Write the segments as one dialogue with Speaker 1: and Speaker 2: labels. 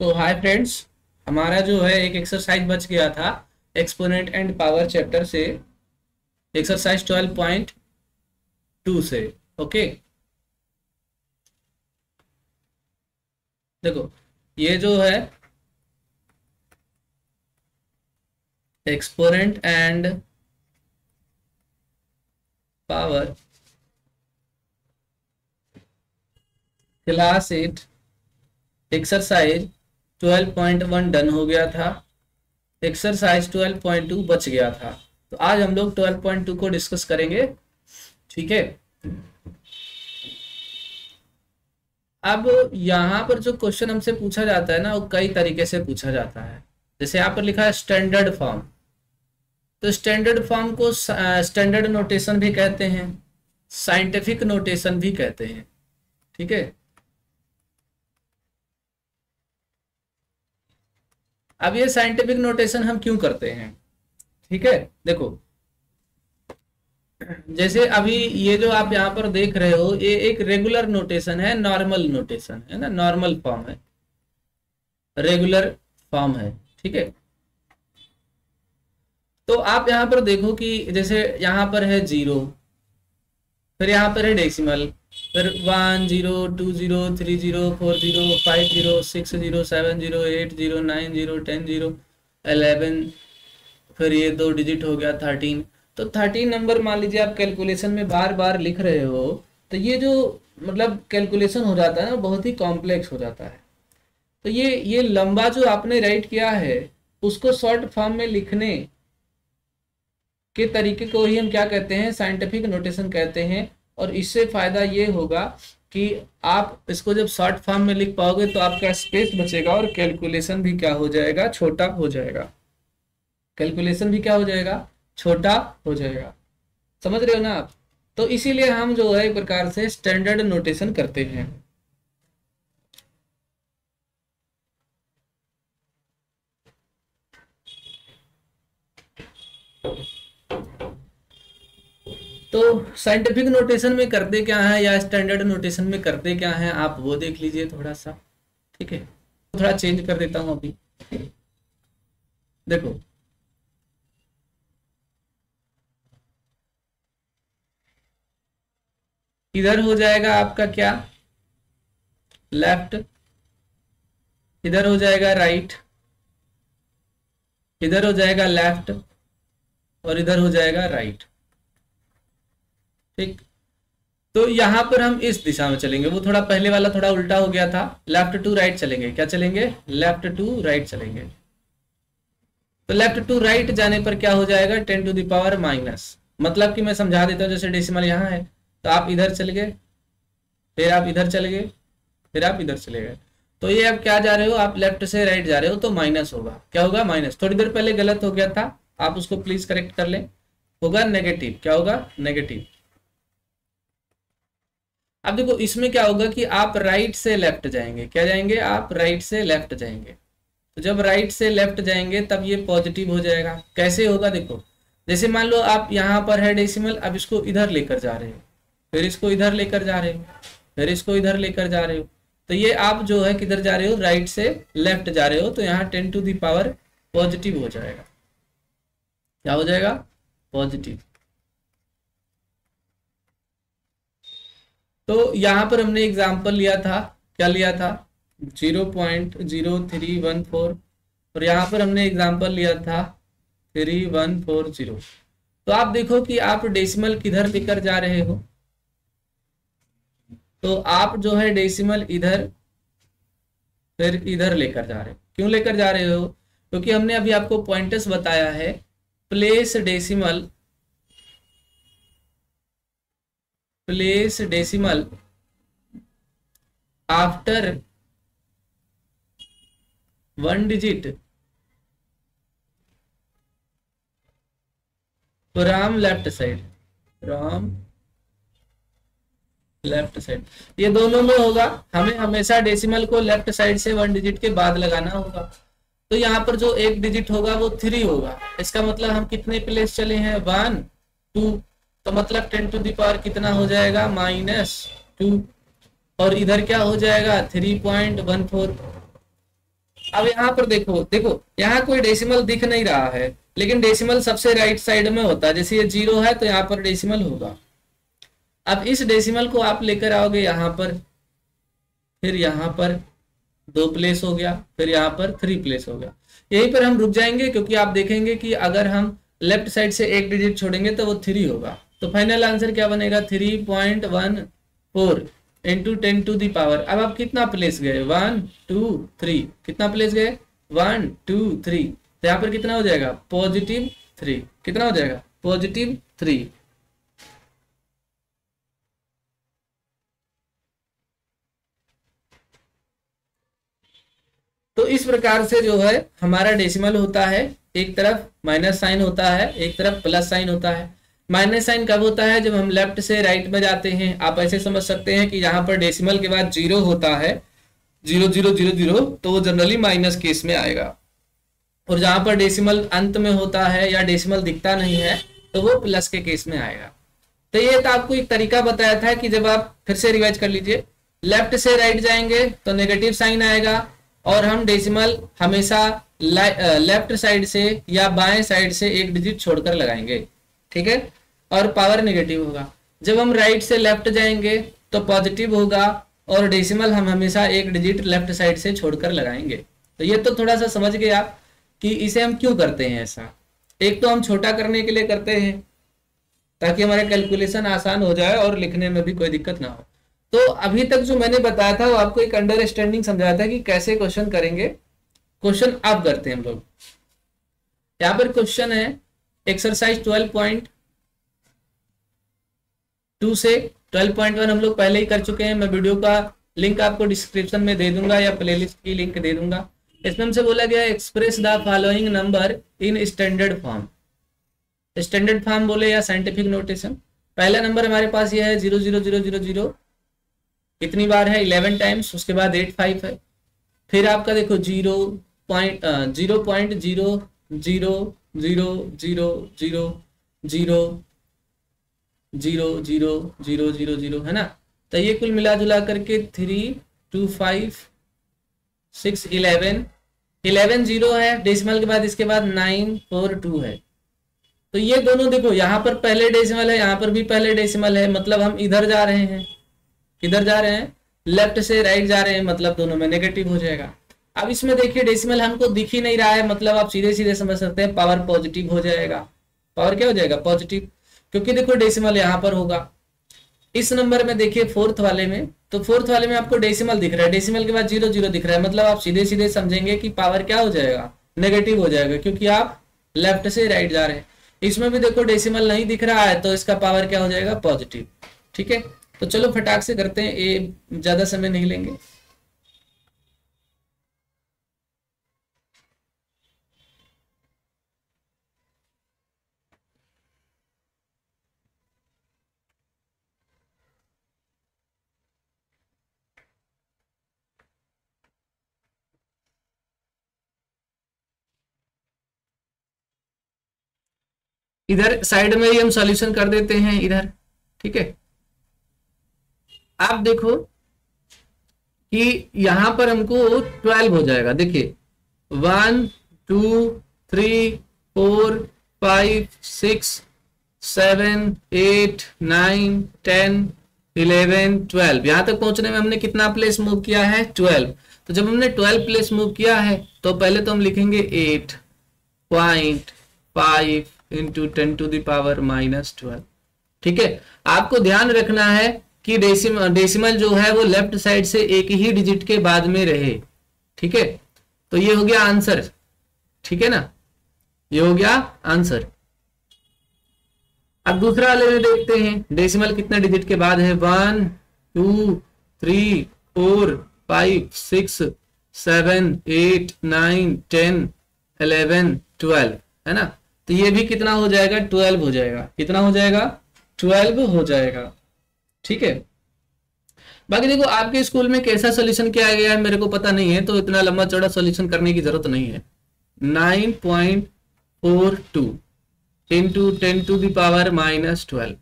Speaker 1: तो hi friends हमारा जो है एक एक्सरसाइज बच गया था एक्सपोनेंट एंड पावर चैप्टर से एक्सरसाइज ट्वेल्व पॉइंट टू से ओके देखो, ये जो है exponent and power class eight exercise 12.1 done हो गया था। एक्सरसाइज 12.2 बच गया था। तो आज हम लोग 12.2 को डिस्कस करेंगे। ठीक है? अब यहाँ पर जो क्वेश्चन हमसे पूछा जाता है ना, वो कई तरीके से पूछा जाता है। जैसे यहाँ पर लिखा है स्टैंडर्ड फॉर्म तो स्टैंडर्ड फॉर्म को स्टैंडर्ड नोटेशन भी कहते हैं। साइंटिफिक नोटेशन भी कहते हैं। ठीक है? अब ये साइंटिफिक नोटेशन हम क्यों करते हैं? ठीक है? देखो, जैसे अभी ये जो आप यहाँ पर देख रहे हो, ये एक रेगुलर नोटेशन है नॉर्मल नोटेशन है ना? नॉर्मल फॉर्म है। रेगुलर फॉर्म है, ठीक है? तो आप यहाँ पर देखो कि जैसे यहाँ पर है ज़ीरो फिर यहाँ पर है डेसिमल फिर one zero two zero three zero four zero five zero six zero seven zero eight zero nine zero ten zero eleven फिर ये दो डिजिट हो गया थर्टीन। तो थर्टीन नंबर मान लीजिए आप कैलकुलेशन में बार बार लिख रहे हो तो ये जो मतलब कैलकुलेशन हो जाता है ना बहुत ही कॉम्प्लेक्स हो जाता है। तो ये ये लंबा जो आपने राइट किया है, उसको शॉर्ट फॉर्म में लिखने के तरीके को ही हम क्या कहते हैं, साइंटिफिक नोटेशन कहते हैं। और इससे फ़ायदा ये होगा कि आप इसको जब शॉर्ट फॉर्म में लिख पाओगे तो आपका स्पेस बचेगा और कैलकुलेशन भी क्या हो जाएगा? छोटा हो जाएगा। कैलकुलेशन भी क्या हो जाएगा? छोटा हो जाएगा। समझ रहे हो ना आप? तो इसीलिए हम जो है एक प्रकार से स्टैंडर्ड नोटेशन करते हैं। तो साइंटिफिक नोटेशन में करते क्या है या स्टैंडर्ड नोटेशन में करते क्या है, आप वो देख लीजिए थोड़ा सा ठीक है? थोड़ा चेंज कर देता हूँ अभी। देखो। इधर हो जाएगा आपका क्या? लेफ़्ट इधर हो जाएगा राइट इधर हो जाएगा लेफ़्ट और इधर हो जाएगा राइट ठीक? तो यहाँ पर हम इस दिशा में चलेंगे। वो थोड़ा पहले वाला थोड़ा उल्टा हो गया था। लेफ़्ट टू राइट चलेंगे। क्या चलेंगे? लेफ़्ट टू राइट चलेंगे। तो लेफ़्ट टू राइट जाने पर क्या हो जाएगा? टेन टू दावर माइनस मतलब कि मैं समझा देता हूँ, जैसे डेसिमल यहाँ है तो आप इधर चले गए, फिर आप इधर चले गए, फिर आप इधर चले गए। तो ये आप क्या जा रहे हो? आप लेफ़्ट से राइट जा रहे हो तो माइनस होगा। क्या होगा? माइनस थोड़ी देर पहले गलत हो गया था। आप उसको प्लीज़ करेक्ट कर लें। होगा नेगेटिव क्या होगा? नेगेटिव अब देखो, इसमें क्या होगा कि आप राइट से लेफ़्ट जाएँगे। क्या जाएँगे? आप राइट से लेफ़्ट जाएँगे। तो जब राइट से लेफ़्ट जाएँगे, तब ये पॉजिटिव हो जाएगा। कैसे होगा देखो? जैसे मान लो आप यहाँ पर है डेसिमल अब इसको इधर लेकर जा रहे हो। फिर इसको इधर लेकर जा रहे हो। फिर इसको इधर लेकर जा रहे हो। तो ये आप जो है किधर जा रहे हो? राइट से लेफ़्ट जा रहे हो। तो यहाँ टेन टू दावर पॉजिटिव हो जाएगा। क्या हो जाएगा? पॉजिटिव तो यहाँ पर हमने एग्ज़ाम्पल लिया था। क्या लिया था? Zero point zero three one four और यहाँ पर हमने एग्ज़ाम्पल लिया था थ्री वन फोर ज़ीरो तो आप देखो कि आप डेसिमल किधर लेकर जा रहे हो? तो आप जो है डेसिमल इधर, फिर इधर लेकर जा रहे हो। क्यों लेकर जा रहे हो? क्योंकि तो हमने अभी आपको पॉइंटर्स बताया है। Place decimal place decimal after one digit. From left side. From left side ये दोनों में होगा। हमें हमेशा डेसिमल को लेफ़्ट साइड से वन डिजिट के बाद लगाना होगा। तो यहाँ पर जो एक डिजिट होगा, वो थ्री होगा। इसका मतलब हम कितने प्लेस चले हैं? वन टू तो मतलब टेन टू दावर कितना हो जाएगा? Minus two. और इधर क्या हो जाएगा? Three point one four. अब यहाँ पर देखो देखो, यहाँ कोई डेसिमल दिख नहीं रहा है, लेकिन डेसिमल सबसे राइट साइड में होता है। जैसे ये ज़ीरो है तो यहाँ पर डेसिमल होगा। अब इस डेसिमल को आप लेकर आओगे यहाँ पर, फिर यहाँ पर दो प्लेस हो गया, फिर यहाँ पर थ्री प्लेस हो गया। यहीं पर हम रुक जाएँगे, क्योंकि आप देखेंगे कि अगर हम लेफ़्ट साइड से एक डिजिट छोड़ेंगे तो वो थ्री होगा। तो फाइनल आंसर क्या बनेगा? Three point one four into ten to the power अब आप कितना प्लेस गए? वन टू थ्री कितना प्लेस गए? वन टू थ्री तो यहाँ पर कितना हो जाएगा? पॉजिटिव थ्री कितना हो जाएगा? पॉजिटिव थ्री तो इस प्रकार से जो है, हमारा डेसिमल होता है, एक तरफ़ माइनस साइन होता है, एक तरफ़ प्लस साइन होता है। माइनस साइन कब होता है? जब हम लेफ़्ट से राइट में जाते हैं, आप ऐसे समझ सकते हैं कि यहाँ पर डेसिमल के बाद ज़ीरो होता है, ज़ीरो ज़ीरो ज़ीरो ज़ीरो तो वो जनरली माइनस केस में आएगा। और जहाँ पर डेसिमल अंत में होता है या डेसिमल दिखता नहीं है तो वो प्लस के केस में आएगा। तो ये तो आपको एक तरीका बताया था कि जब आप फिर से रिवाइज कर लीजिए, लेफ़्ट से राइट जाएँगे तो नेगेटिव साइन आएगा और हम डेसिमल हमेशा लेफ़्ट साइड से या बाएँ साइड से एक डिजिट छोड़कर लगाएँगे। ठीक है? और पावर निगेटिव होगा। जब हम राइट से लेफ़्ट जाएँगे तो पॉजिटिव होगा और डेसिमल हम हमेशा एक डिजिट लेफ़्ट साइड से छोड़कर लगाएँगे। तो ये तो थोड़ा सा समझ गए आप कि इसे हम क्यों करते हैं ऐसा? एक तो हम छोटा करने के लिए करते हैं, ताकि हमारे कैलकुलेशन आसान हो जाए और लिखने में भी कोई दिक्कत ना हो। तो अभी तक जो मैंने बताया था, वो आपको एक अंडरस्टैंडिंग समझाया था कि कैसे क्वेश्चन करेंगे। क्वेश्चन अब करते हैं हम लोग। यहाँ पर क्वेश्चन है एक्सरसाइज ट्वेल्व पॉइंट टू से ट्वेल्व पॉइंट वन हम लोग पहले ही कर चुके हैं। मैं वीडियो का लिंक आपको डिस्क्रिप्शन में दे दूँगा या प्लेलिस्ट की लिंक दे दूँगा। इसमें हमसे बोला गया express the following number in standard form standard form बोले या साइंटिफिक नोटेशन पहला नंबर हमारे पास ये है zero zero zero zero zero कितनी बार है? इलेवन टाइम्स उसके बाद एट फाइव है। फिर आपका देखो zero point zero point zero zero zero zero zero zero zero zero zero zero zero है ना तो ये कुल मिला जुला करके three two five six eleven eleven zero है डेसिमल के बाद इसके बाद नाइन फोर टू है तो ये दोनों देखो यहाँ पर पहले डेसिमल है यहाँ पर भी पहले डेसिमल है मतलब हम इधर जा रहे हैं किधर जा रहे हैं लेफ़्ट से राइट जा रहे हैं मतलब दोनों में नेगेटिव हो जाएगा अब इसमें देखिए डेसिमल हमको दिख ही नहीं रहा है मतलब आप सीधे सीधे समझ सकते हैं पावर पॉजिटिव हो जाएगा। पावर क्या हो जाएगा? पॉजिटिव क्योंकि देखो डेसिमल यहाँ पर होगा। इस नंबर में देखिए फोर्थ वाले में तो फोर्थ वाले में आपको डेसिमल दिख रहा है। डेसिमल के बाद ज़ीरो ज़ीरो दिख रहा है। मतलब आप सीधे सीधे समझेंगे कि पावर क्या हो जाएगा? नेगेटिव हो जाएगा, क्योंकि आप लेफ़्ट से राइट जा रहे हैं। इसमें भी देखो डेसिमल नहीं दिख रहा है तो इसका पावर क्या हो जाएगा? पॉजिटिव ठीक है? तो चलो, फटाक से करते हैं, ये ज़्यादा समय नहीं लेंगे। इधर साइड में ही हम सॉल्यूशन कर देते हैं, इधर। ठीक है? आप देखो कि यहाँ पर हमको ट्वेल्व हो जाएगा। देखिए one two three four five six seven eight nine ten eleven twelve यहाँ तक पहुँचने में हमने कितना प्लेस मूव किया है? ट्वेल्व तो जब हमने ट्वेल्व प्लेस मूव किया है तो पहले तो हम लिखेंगे eight point five into ten to the power minus twelve ठीक है? आपको ध्यान रखना है कि डेसिमल डेसिमल जो है वो लेफ़्ट साइड से एक ही डिजिट के बाद में रहे। ठीक है? तो ये हो गया आंसर ठीक है ना? ये हो गया आंसर अब दूसरा वाले में देखते हैं। डेसिमल कितने डिजिट के बाद है? One two three four five six seven eight nine ten eleven twelve है ना? तो ये भी कितना हो जाएगा? ट्वेल्व हो जाएगा। कितना हो जाएगा? ट्वेल्व हो जाएगा। ठीक है? बाकी देखो, आपके स्कूल में कैसा सोल्यूशन किया गया है मेरे को पता नहीं है तो इतना लंबा चौड़ा सोल्यूशन करने की ज़रूरत नहीं है। Nine point four two into ten to the power minus twelve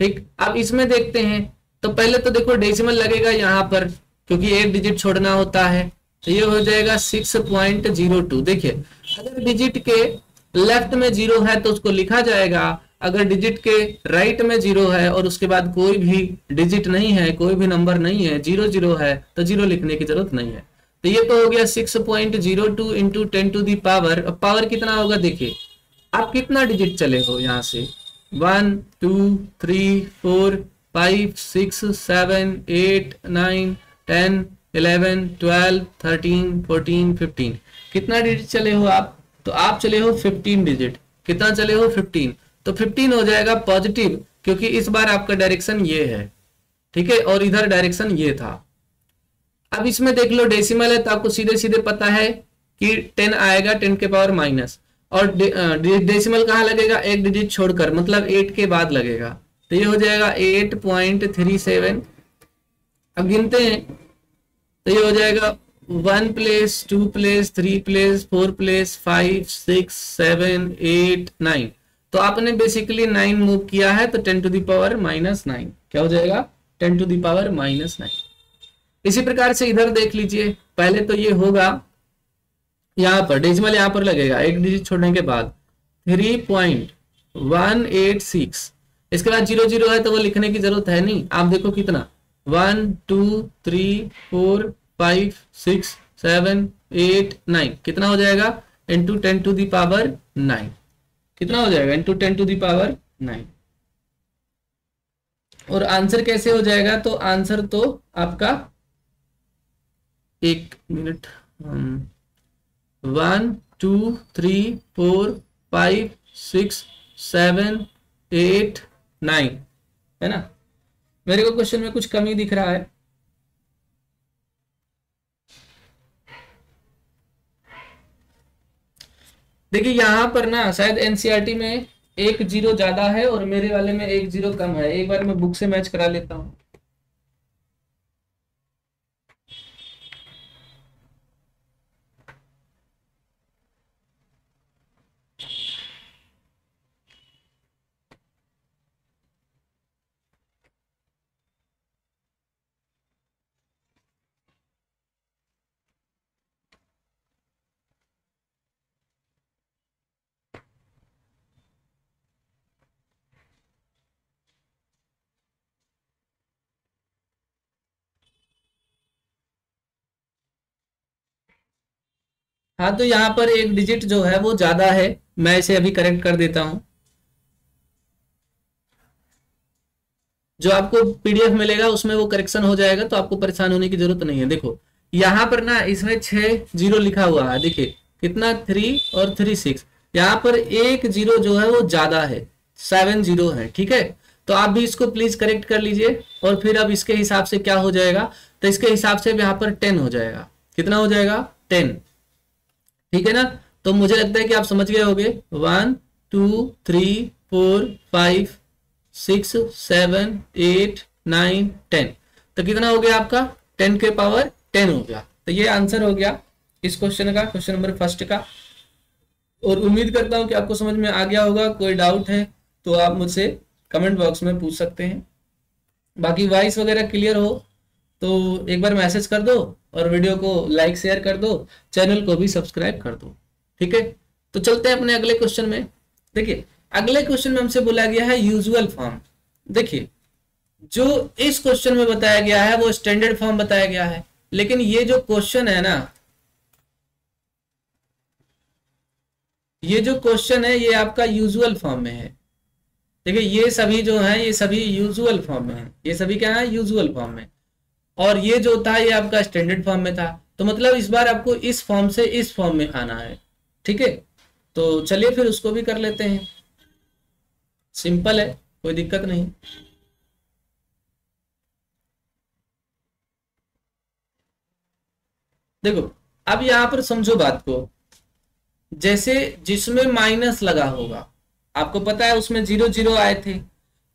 Speaker 1: ठीक? अब इसमें देखते हैं। तो पहले तो देखो डेसिमल लगेगा यहाँ पर, क्योंकि एक डिजिट छोड़ना होता है। तो ये हो जाएगा सिक्स पॉइंट ज़ीरो टू देखिए, अगर डिजिट के लेफ़्ट में ज़ीरो है तो उसको लिखा जाएगा, अगर डिजिट के राइट में ज़ीरो है और उसके बाद कोई भी डिजिट नहीं है, कोई भी नंबर नहीं है, ज़ीरो ज़ीरो है तो ज़ीरो लिखने की ज़रूरत नहीं है। तो ये तो हो गया six point zero two into ten to the power अब पावर कितना होगा देखिए, आप कितना डिजिट चले हो यहाँ से? One two three four five six seven eight nine ten eleven twelve thirteen fourteen fifteen कितना डिजिट चले हो आप? तो आप चले हो फिफ्टीन डिजिट कितना चले हो फिफ्टीन तो 15 हो जाएगा पॉजिटिव क्योंकि इस बार आपका डायरेक्शन ये है। ठीक है? और इधर डायरेक्शन ये था। अब इसमें देख लो डेसिमल है तो आपको सीधे सीधे पता है कि 10 आएगा 10 के पावर माइनस और डेसिमल कहाँ लगेगा? एक डिजिट छोड़कर मतलब 8 के बाद लगेगा। तो ये हो जाएगा 8.37 अब गिनते हैं। तो ये हो जाएगा one place two place three place four place five six seven eight nine तो आपने बेसिकली नाइन मूव किया है तो ten to the power minus nine क्या हो जाएगा? Ten to the power minus nine इसी प्रकार से इधर देख लीजिए। पहले तो ये होगा, यहाँ पर डेसिमल यहाँ पर लगेगा, एक डिजिट छोड़ने के बाद। Three point one eight six इसके बाद ज़ीरो ज़ीरो है तो वो लिखने की ज़रूरत है नहीं। आप देखो कितना। One two three four five six seven eight nine कितना हो जाएगा? Into ten to the power nine कितना हो जाएगा? Into ten to the power nine और आंसर कैसे हो जाएगा? तो आंसर तो आपका एक minute one two three four five six seven eight nine है ना? मेरे को क्वेश्चन में कुछ कमी दिख रहा है। देखिए, यहाँ पर ना, शायद एनसीईआरटी में एक ज़ीरो ज़्यादा है और मेरे वाले में एक ज़ीरो कम है। एक बार मैं बुक से मैच करा लेता हूँ। हाँ तो यहाँ पर एक डिजिट जो है वो ज़्यादा है। मैं इसे अभी करेक्ट कर देता हूँ। जो आपको पीडीएफ मिलेगा, उसमें वो करेक्शन हो जाएगा तो आपको परेशान होने की ज़रूरत नहीं है। देखो, यहाँ पर ना इसमें छह ज़ीरो लिखा हुआ है। देखिए, कितना? थ्री और थ्री सिक्स यहाँ पर एक ज़ीरो जो है वो ज़्यादा है। सेवन ज़ीरो है, ठीक है? तो आप भी इसको प्लीज़ करेक्ट कर लीजिए, और फिर अब इसके हिसाब से क्या हो जाएगा? तो इसके हिसाब से यहाँ पर टेन हो जाएगा। कितना हो जाएगा? टेन ठीक है ना? तो मुझे लगता है कि आप समझ गए होगे। One two three four five six seven eight nine ten तो कितना हो गया आपका? टेन के पावर टेन हो गया। तो ये आंसर हो गया इस क्वेश्चन का क्वेश्चन नंबर फ़र्स्ट का। और उम्मीद करता हूँ कि आपको समझ में आ गया होगा, कोई डाउट है तो आप मुझसे कमेंट बॉक्स में पूछ सकते हैं। बाकी वॉइस वगैरह क्लियर हो तो एक बार मैसेज कर दो। और वीडियो को लाइक, शेयर कर दो, चैनल को भी सब्सक्राइब कर दो। ठीक है? तो चलते हैं अपने अगले क्वेश्चन में। देखिए, अगले क्वेश्चन में हमसे बोला गया है यूजुअल फॉर्म देखिए, जो इस क्वेश्चन में बताया गया है, वो स्टैंडर्ड फॉर्म बताया गया है। लेकिन ये जो क्वेश्चन है ना, ये जो क्वेश्चन है, ये आपका यूजुअल फॉर्म में है। देखिए, ये सभी जो है, ये सभी यूजुअल फॉर्म में है। ये सभी क्या है? यूजुअल फॉर्म में और ये जो था, ये आपका स्टैंडर्ड फॉर्म में था। तो मतलब इस बार आपको इस फॉर्म से इस फॉर्म में आना है। ठीक है? तो चलिए फिर उसको भी कर लेते हैं। सिंपल है, कोई दिक्कत नहीं। देखो, अब यहाँ पर समझो बात को। जैसे जिसमें माइनस लगा होगा, आपको पता है उसमें ज़ीरो ज़ीरो आए थे।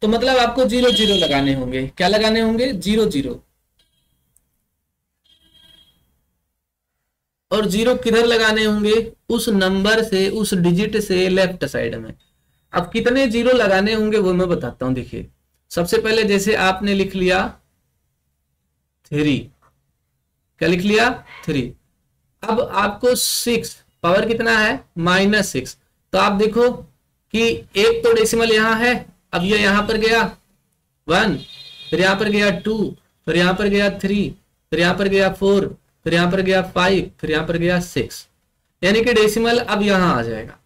Speaker 1: तो मतलब आपको ज़ीरो ज़ीरो लगाने होंगे। क्या लगाने होंगे? ज़ीरो ज़ीरो और ज़ीरो किधर लगाने होंगे? उस नंबर से, उस डिजिट से लेफ़्ट साइड में। अब कितने ज़ीरो लगाने होंगे वो मैं बताता हूँ, देखिए। सबसे पहले जैसे आपने लिख लिया थ्री क्या लिख लिया? थ्री अब आपको सिक्स पावर कितना है? माइनस सिक्स तो आप देखो कि एक तो डेसिमल यहाँ है, अब ये यहाँ पर गया। वन फिर यहाँ पर गया टू फिर यहाँ पर गया थ्री फिर यहाँ पर गया फोर फिर यहाँ पर गया फाइव फिर यहाँ पर गया सिक्स यानी कि डेसिमल अब यहाँ आ जाएगा।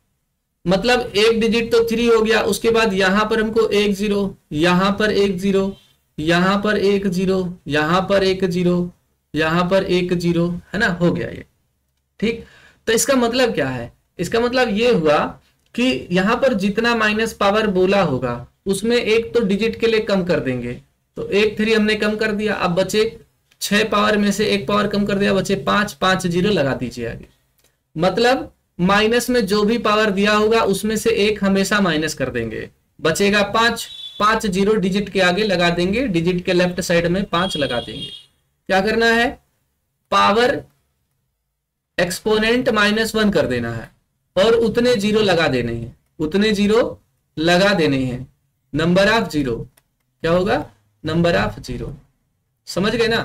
Speaker 1: मतलब एक डिजिट तो थ्री हो गया, उसके बाद यहाँ पर हमको एक ज़ीरो यहाँ पर एक ज़ीरो यहाँ पर एक ज़ीरो यहाँ पर एक ज़ीरो यहाँ पर एक ज़ीरो है ना? हो गया ये। ठीक? तो इसका मतलब क्या है? इसका मतलब ये हुआ कि यहाँ पर जितना माइनस पावर बोला होगा, उसमें एक तो डिजिट के लिए कम कर देंगे। तो एक थ्री हमने कम कर दिया, अब बचे छह पावर में से एक पावर कम कर दिया, बचे पाँच पाँच ज़ीरो लगा दीजिए आगे। मतलब माइनस में जो भी पावर दिया होगा, उसमें से एक हमेशा माइनस कर देंगे। बचेगा पाँच पाँच ज़ीरो डिजिट के आगे लगा देंगे, डिजिट के लेफ़्ट साइड में पाँच लगा देंगे। क्या करना है? पावर एक्सपोनेंट माइनस वन कर देना है, और उतने ज़ीरो लगा देने हैं। उतने ज़ीरो लगा देने हैं। नंबर ऑफ़ ज़ीरो, क्या होगा? Number of zero. समझ गए ना?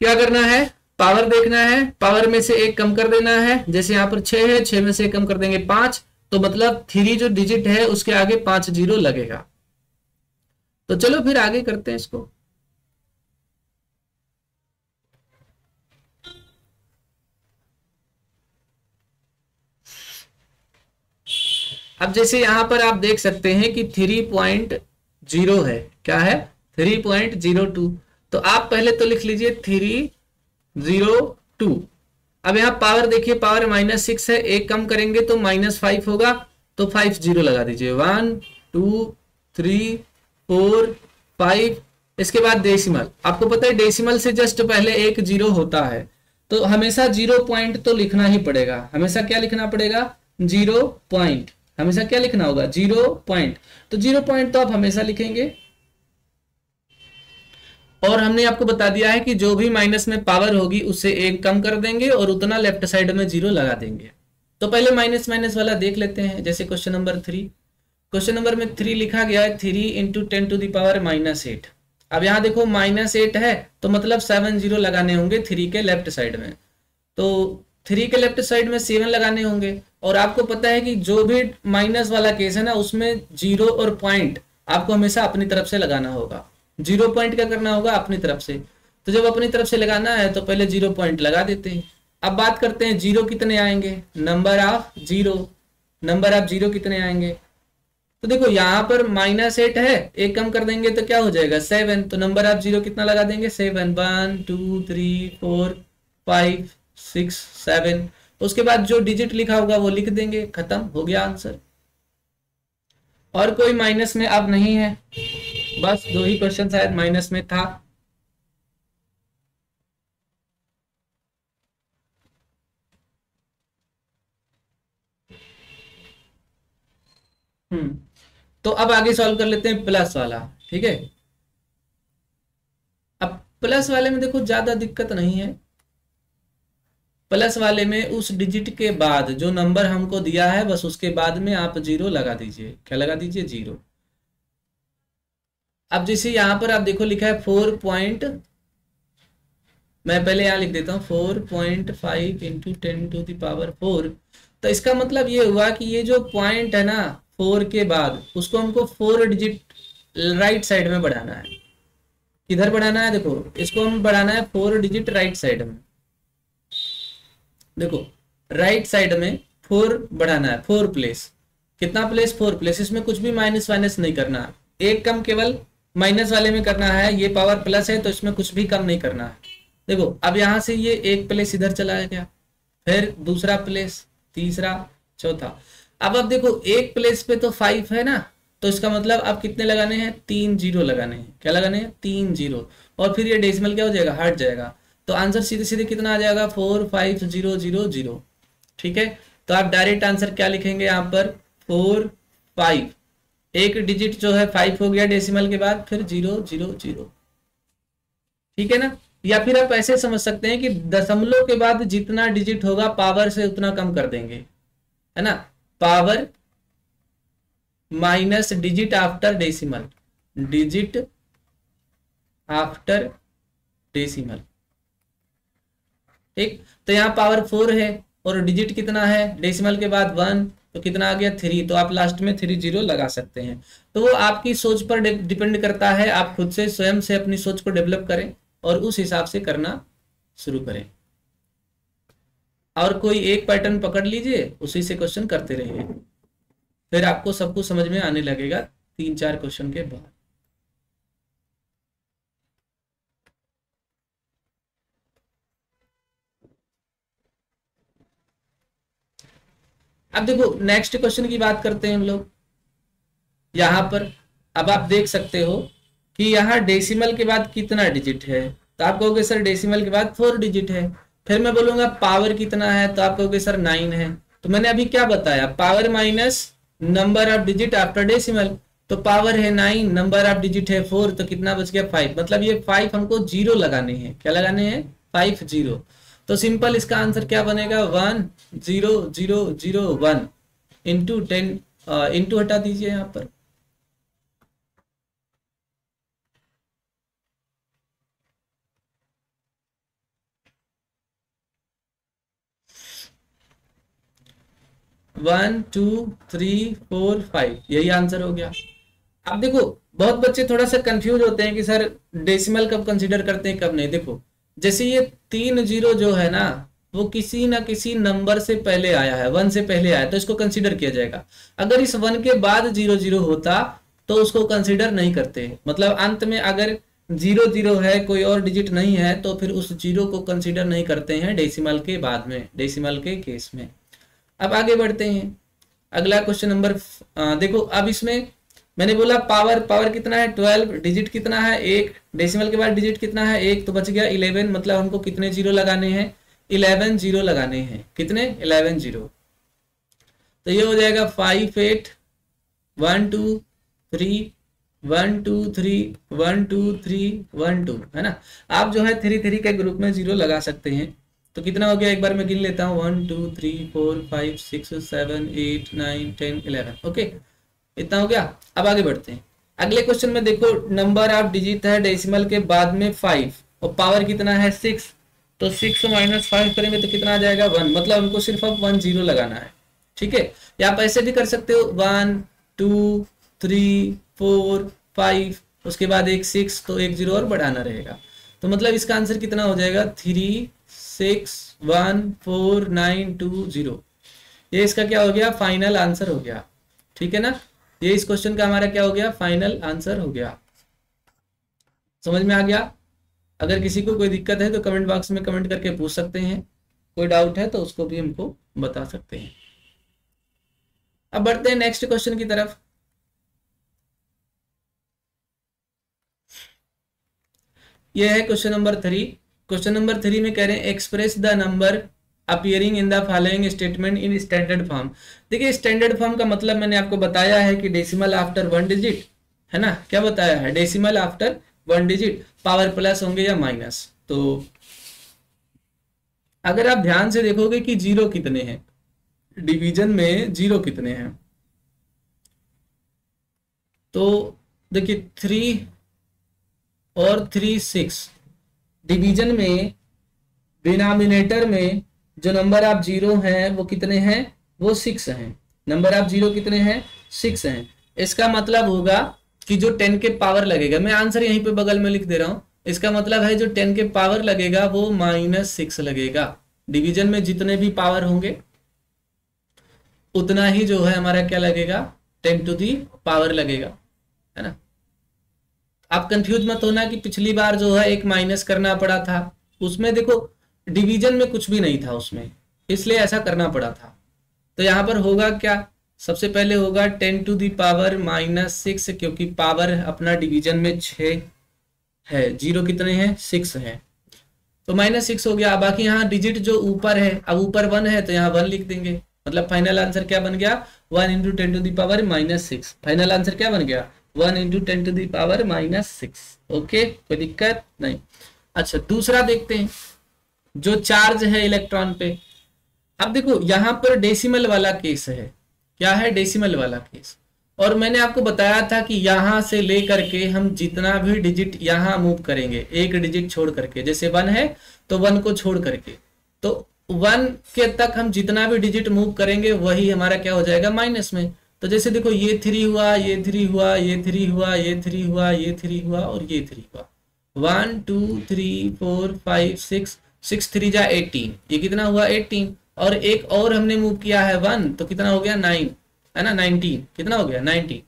Speaker 1: क्या करना है? पावर देखना है। पावर में से एक कम कर देना है। जैसे यहाँ पर छह है, छह में से एक कम कर देंगे पाँच। तो मतलब थ्री जो डिजिट है, उसके आगे पाँच ज़ीरो लगेगा। तो चलो फिर आगे करते हैं इसको। अब जैसे यहाँ पर आप देख सकते हैं कि थ्री पॉइंट ज़ीरो है। क्या है? थ्री पॉइंट ज़ीरो टू तो आप पहले तो लिख लीजिए थ्री, ज़ीरो, टू। अब यहाँ पावर देखिए, पावर माइनस सिक्स है, एक कम करेंगे तो माइनस फाइव होगा तो फाइव ज़ीरो लगा दीजिए। One, two, three, four, five. इसके बाद डेसिमल। आपको पता है, डेसिमल से जस्ट पहले एक ज़ीरो होता है। तो हमेशा ज़ीरो पॉइंट तो लिखना ही पड़ेगा। हमेशा क्या लिखना पड़ेगा? Zero point. हमेशा क्या लिखना होगा? Zero point. तो ज़ीरो पॉइंट तो आप हमेशा लिखेंगे। और हमने आपको बता दिया है कि जो भी माइनस में पावर होगी उससे एक कम कर देंगे और उतना लेफ़्ट साइड में ज़ीरो लगा देंगे। तो पहले माइनस माइनस वाला देख लेते हैं, जैसे question number three. Question number में थ्री लिखा गया है, three into ten to the power minus eight अब यहाँ देखो माइनस एट है तो मतलब सेवन ज़ीरो लगाने होंगे थ्री के लेफ़्ट साइड में। तो थ्री के लेफ़्ट साइड में सेवन लगाने होंगे। और आपको पता है कि जो भी माइनस वाला केस है ना, उसमें ज़ीरो और पॉइंट आपको हमेशा अपनी तरफ़ से लगाना होगा। ज़ीरो पॉइंट क्या करना होगा अपनी तरफ़ से। तो जब अपनी तरफ़ से लगाना है तो पहले ज़ीरो पॉइंट लगा देते हैं। अब बात करते हैं ज़ीरो कितने आएँगे? Number of zero number of zero कितने आएँगे? तो देखो, यहाँ पर माइनस एट है, एक कम कर देंगे तो क्या हो जाएगा? सेवन तो नंबर ऑफ़ ज़ीरो कितना लगा देंगे? Seven one two three four five six seven उसके बाद जो डिजिट लिखा होगा, वो लिख देंगे। खत्म। हो गया आंसर और कोई माइनस में अब नहीं है। बस दो ही क्वेश्चन शायद माइनस में था। हम्म तो अब आगे सॉल्व कर लेते हैं प्लस वाला, ठीक है? अब प्लस वाले में देखो ज़्यादा दिक्कत नहीं है। प्लस वाले में उस डिजिट के बाद जो नंबर हमको दिया है, बस उसके बाद में आप ज़ीरो लगा दीजिए। क्या लगा दीजिए? ज़ीरो अब जैसे यहाँ पर आप देखो लिखा है फोर पॉइंट, मैं पहले यहाँ लिख देता हूँ, four point five into ten to the power four तो इसका मतलब ये हुआ कि ये जो पॉइंट है ना, फोर के बाद, उसको हमको फोर डिजिट राइट साइड में बढ़ाना है। किधर बढ़ाना है? देखो, इसको हम बढ़ाना है फोर डिजिट राइट साइड में। देखो राइट साइड में फोर बढ़ाना है, फोर प्लेस कितना प्लेस फोर प्लेस इसमें कुछ भी माइनस वाइनस नहीं करना। एक कम केवल माइनस वाले में करना है, ये पावर प्लस है तो इसमें कुछ भी कम नहीं करना है। देखो, अब यहाँ से ये एक प्लेस इधर चला गया, फिर दूसरा प्लेस तीसरा, चौथा। अब अब देखो, एक प्लेस पे तो फाइव है ना तो इसका मतलब अब कितने लगाने हैं? तीन ज़ीरो लगाने हैं। क्या लगाने हैं? तीन ज़ीरो। और फिर ये डेसिमल क्या हो जाएगा? हट जाएगा। तो आंसर सीधे सीधे कितना आ जाएगा? Four five zero zero zero ठीक है? तो आप डायरेक्ट आंसर क्या लिखेंगे यहाँ पर? फोर फाइव एक डिजिट जो है फाइव हो गया डेसिमल के बाद, फिर ज़ीरो ज़ीरो ज़ीरो ठीक है ना? या फिर आप ऐसे समझ सकते हैं कि दशमलव के बाद जितना डिजिट होगा पावर से उतना कम कर देंगे। है ना? Power minus digit after decimal digit after decimal ठीक? तो यहाँ पावर फोर है, और डिजिट कितना है? डेसिमल के बाद वन तो कितना आ गया? थ्री तो आप लास्ट में थ्री ज़ीरो लगा सकते हैं। तो वो आपकी सोच पर डिपेंड करता है। आप खुद से, स्वयं से अपनी सोच को डेवलप करें और उस हिसाब से करना शुरू करें। और कोई एक पैटर्न पकड़ लीजिए, उसी से क्वेश्चन करते रहिए। फिर आपको सबको समझ में आने लगेगा तीन चार क्वेश्चन के बाद। अब देखो नेक्स्ट क्वेश्चन की बात करते हैं हम लोग। यहाँ पर, अब आप देख सकते हो कि यहाँ डेसिमल के बाद कितना डिजिट है। तो आप कहोगे, सर डेसिमल के बाद फोर डिजिट है। फिर मैं बोलूँगा पावर कितना है? तो आप कहोगे, सर नाइन है। तो मैंने अभी क्या बताया? Power minus number of digit after decimal तो पावर है नाइन नंबर ऑफ़ डिजिट है फोर तो कितना बच गया फाइव मतलब ये फाइव हमको ज़ीरो लगाने हैं। क्या लगाने हैं? फाइव ज़ीरो तो सिंपल इसका आंसर क्या बनेगा? One, zero zero zero, one. Into ten into हटा दीजिए यहाँ पर। One two three four five यही आंसर हो गया। अब देखो, बहुत बच्चे थोड़ा सा कंफ्यूज होते हैं कि सर डेसिमल कब कंसीडर करते हैं, कब नहीं। देखो जैसे ये तीन ज़ीरो जो है ना, वो किसी ना किसी नंबर से पहले आया है, वन से पहले आया तो इसको कंसीडर किया जाएगा। अगर इस वन के बाद ज़ीरो ज़ीरो होता तो उसको कंसीडर नहीं करते। मतलब अंत में अगर ज़ीरो ज़ीरो है, कोई और डिजिट नहीं है तो फिर उस ज़ीरो को कंसीडर नहीं करते हैं डेसिमल के बाद में डेसिमल के केस में। अब आगे बढ़ते हैं। अगला क्वेश्चन नंबर देखो, अब इसमें मैंने बोला पावर पावर कितना है? ट्वेल्व डिजिट कितना है? एक डेसिमल के बाद डिजिट कितना है? एक तो बच गया इलेवन मतलब हमको कितने ज़ीरो लगाने हैं? इलेवन ज़ीरो लगाने हैं। कितने? इलेवन ज़ीरो तो ये हो जाएगा five eight one two three one two three one two three one two है ना? आप जो है थ्री थ्री के ग्रुप में ज़ीरो लगा सकते हैं। तो कितना हो गया? एक बार मैं गिन लेता हूँ। One two three four five six seven eight nine ten eleven okay इतना हो गया? अब आगे बढ़ते हैं। अगले क्वेश्चन में देखो नंबर ऑफ़ डिजिट है डेसिमल के बाद में फाइव और पावर कितना है? सिक्स तो सिक्स माइनस फाइव करेंगे तो कितना आ जाएगा? वन मतलब हमको सिर्फ़ अब वन ज़ीरो लगाना है। ठीक है? या आप ऐसे भी कर सकते हो। One two three four five उसके बाद एक सिक्स तो एक ज़ीरो और बढ़ाना रहेगा। तो मतलब इसका आंसर कितना हो जाएगा? Three six one four nine two zero ये इसका क्या हो गया? फाइनल आंसर हो गया। ठीक है ना? ये इस क्वेश्चन का हमारा क्या हो गया? फाइनल आंसर हो गया। समझ में आ गया? अगर किसी को कोई दिक्कत है तो कमेंट बॉक्स में कमेंट करके पूछ सकते हैं। कोई डाउट है तो उसको भी हमको बता सकते हैं। अब बढ़ते हैं नेक्स्ट क्वेश्चन की तरफ़। यह है question number three question number three में कह रहे हैं express the number appearing in the following statement in standard form देखिए स्टैंडर्ड फॉर्म का मतलब मैंने आपको बताया है कि डेसिमल आफ्टर वन डिजिट है ना? क्या बताया है? Decimal after one digit power plus होंगे या माइनस तो अगर आप ध्यान से देखोगे कि ज़ीरो कितने हैं? डिवीज़न में ज़ीरो कितने हैं? तो देखिए थ्री और थ्री सिक्स डिवीज़न में डिनोमिनेटर में जो नंबर ऑफ़ ज़ीरो हैं, वो कितने हैं? वो सिक्स हैं। नंबर ऑफ़ ज़ीरो कितने हैं? सिक्स हैं। इसका मतलब होगा कि जो टेन के पावर लगेगा, मैं आंसर यहीं पे बगल में लिख दे रहा हूँ। इसका मतलब है जो टेन के पावर लगेगा, वो माइनस सिक्स लगेगा। डिवीज़न में जितने भी पावर होंगे, उतना ही जो है हमारा क्या लगेगा? टेन टू दी पावर लगेगा, है ना? आप कंफ्यूज मत होना कि पिछली बार जो है एक माइनस करना पड़ा था। उसमें देखो डिवीज़न में कुछ भी नहीं था उसमें। इसलिए ऐसा करना पड़ा था। तो यहाँ पर होगा क्या? सबसे पहले होगा ten to the power minus six क्योंकि पावर अपना डिवीज़न में छ है। ज़ीरो कितने हैं? सिक्स है। तो माइनस सिक्स हो गया। बाकी यहाँ डिजिट जो ऊपर है, अब ऊपर वन है तो यहाँ वन लिख देंगे। मतलब फाइनल आंसर क्या बन गया? One into ten to the power minus six final answer क्या बन गया? One into ten to the power minus six okay कोई दिक्कत नहीं। अच्छा दूसरा देखते हैं। जो चार्ज है इलेक्ट्रॉन पे। अब देखो, यहाँ पर डेसिमल वाला केस है। क्या है डेसिमल वाला केस? और मैंने आपको बताया था कि यहाँ से लेकर के हम जितना भी डिजिट यहाँ मूव करेंगे, एक डिजिट छोड़ करके, जैसे वन है तो वन को छोड़ करके। तो वन के तक हम जितना भी डिजिट मूव करेंगे, वही हमारा क्या हो जाएगा माइनस में। तो जैसे देखो, ये थ्री हुआ, ये थ्री हुआ, ये थ्री हुआ, ये थ्री हुआ, ये थ्री हुआ, और ये थ्री हुआ। One two three four five six six three जा एटीन। ये कितना हुआ? एटीन। और एक और हमने मूव किया है वन तो कितना हो गया? नाइन। है ना? नाइनटीन। कितना हो गया? नाइनटीन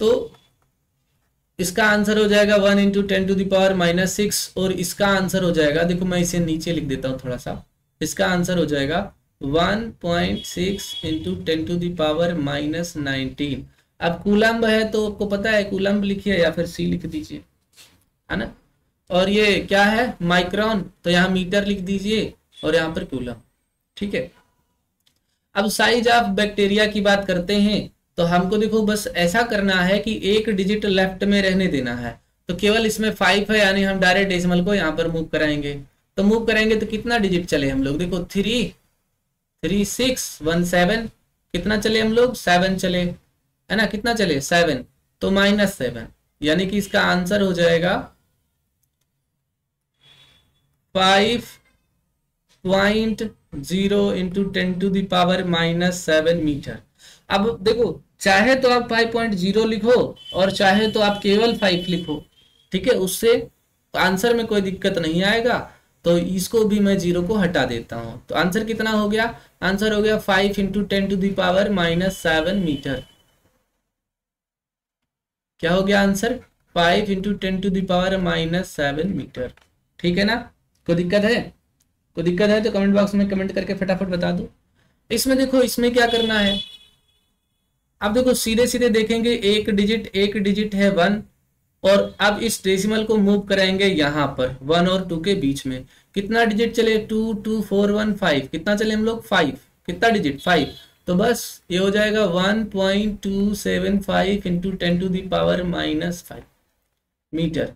Speaker 1: तो इसका आंसर हो जाएगा one into ten to the power minus six और इसका आंसर हो जाएगा, देखो मैं इसे नीचे लिख देता हूँ थोड़ा सा, इसका आंसर हो जाएगा one point six into ten to the power minus nineteen अब कूलम्ब है तो आपको पता है कूलम्ब लिखिए या फिर सी लिख दीजिए। है ना? और ये क्या है? माइक्रॉन तो यहाँ मीटर लिख दीजिए और यहाँ पर कूलम ठीक है? अब साइज़ ऑफ़ बैक्टीरिया की बात करते हैं तो हमको देखो बस ऐसा करना है कि एक डिजिट लेफ़्ट में रहने देना है। तो केवल इसमें फाइव है, यानी हम डायरेक्ट डेसिमल को यहाँ पर मूव कराएँगे। तो मूव करेंगे तो कितना डिजिट चले हम लोग? देखो three three six one seven कितना चले हम लोग? सेवन चले। है ना? कितना चले? सेवन तो माइनस सेवन यानी कि इसका आंसर हो जाएगा five point zero into ten to the power minus seven metre अब देखो, चाहे तो आप फाइव पॉइंट ज़ीरो लिखो और चाहे तो आप केवल फाइव लिखो, ठीक है? उससे आंसर में कोई दिक्कत नहीं आएगा तो इसको भी मैं ज़ीरो को हटा देता हूँ। तो आंसर कितना हो गया? आंसर हो गया five into ten to the power minus seven metre क्या हो गया answer five into ten to the power minus seven metre ठीक है ना? कोई दिक्कत है? कोई दिक्कत है तो कमेंट बॉक्स में कमेंट करके फटाफट बता दो। इसमें देखो, इसमें क्या करना है? अब देखो सीधे सीधे देखेंगे, एक डिजिट एक डिजिट है वन और अब इस डेसिमल को मूव कराएँगे यहाँ पर वन और टू के बीच में। कितना डिजिट चले? Two two four one five कितना चले हम लोग? फाइव कितना डिजिट फाइव तो बस, ये हो जाएगा one point two seven five into ten to the power minus five metre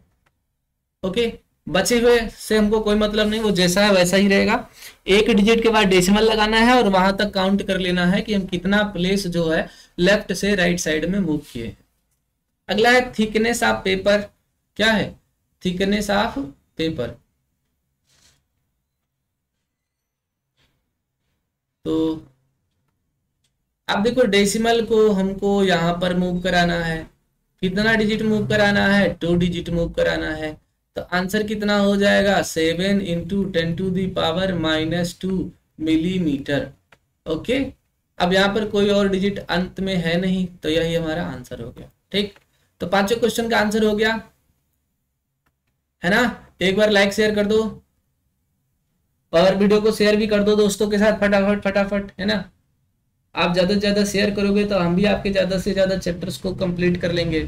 Speaker 1: okay बचे हुए से हमको कोई मतलब नहीं, वो जैसा है वैसा ही रहेगा। एक डिजिट के बाद डेसिमल लगाना है और वहाँ तक काउंट कर लेना है कि हम कितना प्लेस जो है लेफ़्ट से राइट साइड में मूव किए हैं। अगला है थिकनेस ऑफ़ पेपर क्या है? थिकनेस ऑफ़ पेपर तो अब देखो डेसिमल को हमको यहाँ पर मूव कराना है। कितना डिजिट मूव कराना है? टू डिजिट मूव कराना है। तो आंसर कितना हो जाएगा? Seven into ten to the power minus two millimetre okay अब यहाँ पर कोई और डिजिट अंत में है नहीं तो यही हमारा आंसर हो गया। ठीक? तो पाँचों क्वेश्चन का आंसर हो गया। है ना? एक बार लाइक शेयर कर दो। और वीडियो को शेयर भी कर दो दोस्तों के साथ फटाफट फटाफट, है ना? आप ज़्यादा से ज़्यादा शेयर करोगे तो हम भी आपके ज़्यादा से ज़्यादा चैप्टर्स को कंप्लीट कर लेंगे।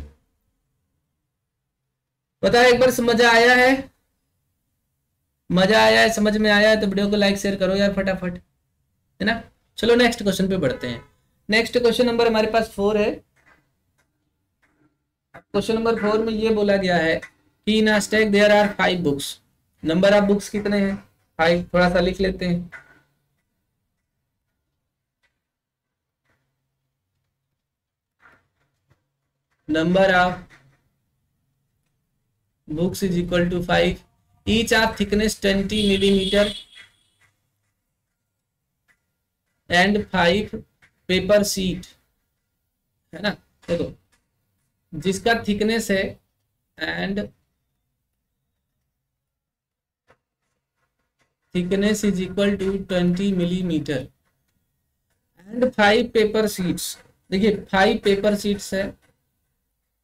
Speaker 1: है एक बार मज़ा आया है? मज़ा आया है, समझ में आया है तो वीडियो को लाइक शेयर करो यार फटाफट, है ना? चलो नेक्स्ट क्वेश्चन पे बढ़ते हैं। नेक्स्ट क्वेश्चन नंबर हमारे पास फोर है। क्वेश्चन नंबर फोर में ये बोला गया है कि in stack there are five books number of books कितने हैं? फाइव थोड़ा सा लिख लेते हैं। Number of books is equal to 5 each are thickness 20 millimeter and 5 paper sheet है ना? देखो, जिसका थिकनेस है and thickness is equal to 20 millimetre and five paper sheets देखिए फाइव पेपर सीट्स है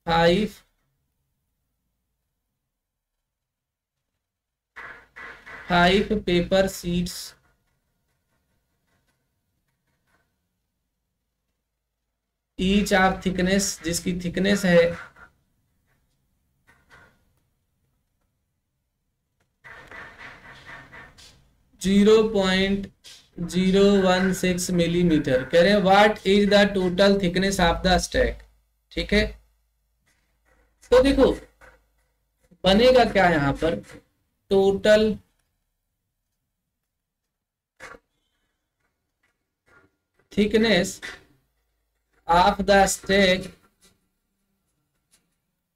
Speaker 1: five five paper sheets each of thickness जिसकी thickness है zero point zero one six millimetre कह रहे हैं what is the total thickness of the stack ठीक है? तो देखो, बनेगा क्या यहाँ पर? Total thickness of the stack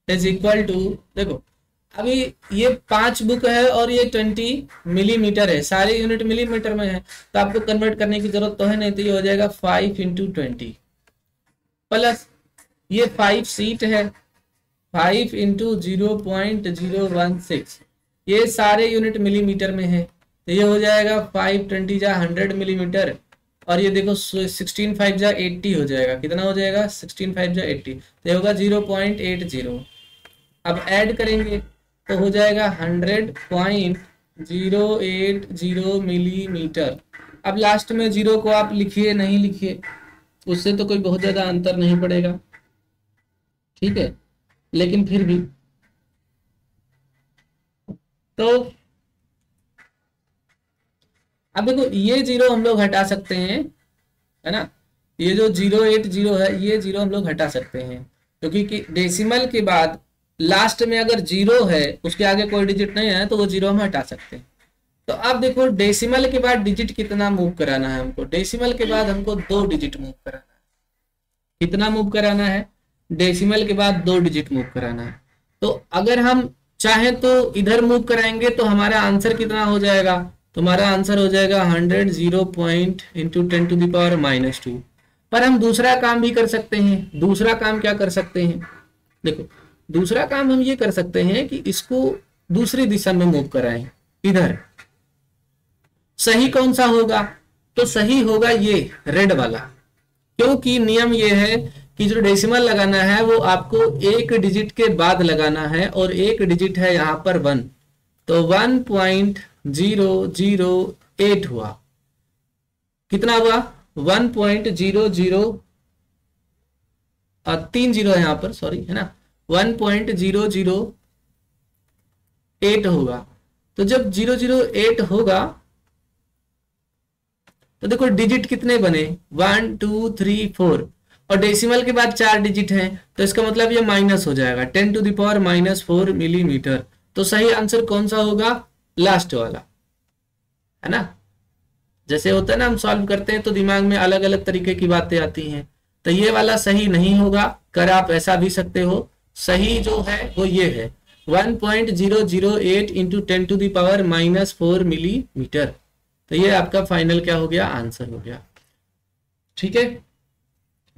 Speaker 1: is equal to, देखो, अभी ये पाँच बुक है और ये ट्वेंटी मिलीमीटर है। सारे यूनिट मिलीमीटर में है। तो आपको कन्वर्ट करने की ज़रूरत तो है नहीं तो ये हो जाएगा फाइव इंटू ट्वेंटी प्लस ये फाइव सीट है। Five into zero point zero one six ये सारे यूनिट मिलीमीटर में है। तो ये हो जाएगा फाइव ट्वेंटी या हंड्रेड मिलीमीटर और ये देखो सिक्सटीन फाइव जा एट्टी हो जाएगा। कितना हो जाएगा? सिक्सटीन फाइव जा एट्टी तो ये होगा ज़ीरो पॉइंट एट ज़ीरो अब ऐड करेंगे तो हो जाएगा hundred point zero eight zero millimetre अब लास्ट में ज़ीरो को आप लिखिए, नहीं लिखिए, उससे तो कोई बहुत ज़्यादा अंतर नहीं पड़ेगा। ठीक है? लेकिन फिर भी। तो अब देखो, ये ज़ीरो हम लोग हटा सकते हैं, है ना? ये जो ज़ीरो एट ज़ीरो है, ये ज़ीरो हम लोग हटा सकते हैं। क्योंकि कि डेसिमल के बाद लास्ट में अगर ज़ीरो है, उसके आगे कोई डिजिट नहीं है तो वो ज़ीरो हम हटा सकते हैं। तो अब देखो डेसिमल के बाद डिजिट कितना मूव कराना है हमको? डेसिमल के बाद हमको दो डिजिट मूव कराना है। कितना मूव कराना है? डेसिमल के बाद दो डिजिट मूव कराना है। तो अगर हम चाहें तो इधर मूव कराएँगे तो हमारा आंसर कितना हो जाएगा? तुम्हारा आंसर हो जाएगा hundred zero point into ten to the power minus two. पर हम दूसरा काम भी कर सकते हैं। दूसरा काम क्या कर सकते हैं? देखो, दूसरा काम हम ये कर सकते हैं कि इसको दूसरी दिशा में मूव कराएँ। इधर। सही कौन सा होगा? तो सही होगा ये रेड वाला। क्योंकि नियम ये है कि जो डेसिमल लगाना है, वो आपको एक डिजिट के बाद लगाना है और एक डिजिट है यहाँ पर वन तो one point zero zero eight हुआ। कितना हुआ? वन पॉइंट ज़ीरो ज़ीरो तीन ज़ीरो यहाँ पर सॉरी है ना? One point zero zero eight होगा। तो जब ज़ीरो ज़ीरो एट होगा तो देखो डिजिट कितने बने? वन टू थ्री फोर और डेसिमल के बाद चार डिजिट हैं तो इसका मतलब ये माइनस हो जाएगा। Ten to the power minus four millimetre तो सही आंसर कौन सा होगा? लास्ट वाला। है ना? जैसे होता है ना, हम सॉल्व करते हैं तो दिमाग में अलग अलग तरीके की बातें आती हैं। तो ये वाला सही नहीं होगा, कर आप ऐसा भी सकते हो। सही जो है, वो ये है। 1.008 point zero zero eight into ten to the power minus four millimetre तो ये आपका फाइनल क्या हो गया? आंसर हो गया। ठीक है?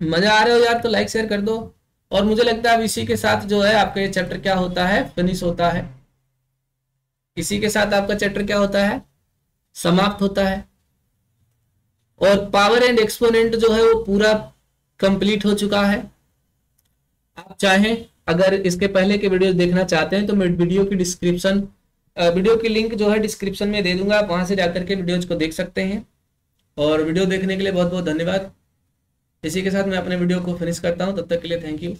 Speaker 1: मज़ा आ रहा हो यार तो लाइक शेयर कर दो। और मुझे लगता है अब इसी के साथ जो है, आपका ये चैप्टर क्या होता है? फिनिश होता है। इसी के साथ आपका चैप्टर क्या होता है? समाप्त होता है। और पावर एंड एक्सपोनेंट जो है वो पूरा कंप्लीट हो चुका है। आप चाहें, अगर इसके पहले के वीडियो देखना चाहते हैं तो मैं वीडियो की डिस्क्रिप्शन वीडियो की लिंक जो है डिस्क्रिप्शन में दे दूँगा। आप वहाँ से जाकर के वीडियोज़ को देख सकते हैं। और वीडियो देखने के लिए बहुत बहुत धन्यवाद। इसी के साथ मैं अपने वीडियो को फिनिश करता हूँ। तब तक के लिए थैंक यू